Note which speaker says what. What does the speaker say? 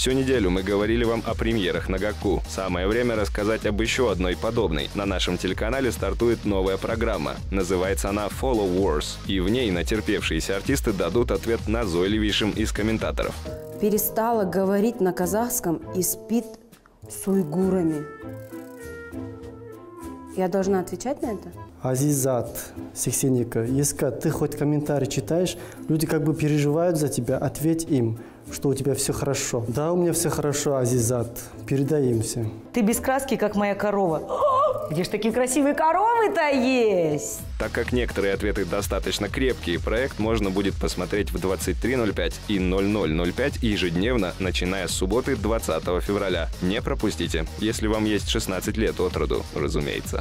Speaker 1: Всю неделю мы говорили вам о премьерах на Гаку. Самое время рассказать об еще одной подобной. На нашем телеканале стартует новая программа. Называется она Follow Wars. И в ней натерпевшиеся артисты дадут ответ назойливейшим из комментаторов.
Speaker 2: Перестала говорить на казахском и спит с уйгурами. Я должна отвечать на это?
Speaker 3: Азизат, Сексеника, если ты хоть комментарий читаешь, люди как бы переживают за тебя, ответь им, что у тебя все хорошо. Да, у меня все хорошо, Азизат, передай им все.
Speaker 4: Ты без краски, как моя корова. Где ж такие красивые коровы-то есть?
Speaker 1: Так как некоторые ответы достаточно крепкие, проект можно будет посмотреть в 23.05 и 00.05 ежедневно, начиная с субботы 20 февраля. Не пропустите, если вам есть 16 лет от роду, разумеется.